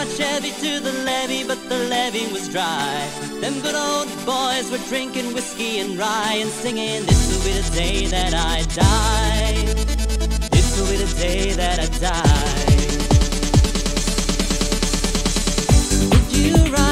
my Chevy to the levee, but the levee was dry. Them good old boys were drinking whiskey and rye and singing, This will be the day that I die. This will be the day that I die. You ride?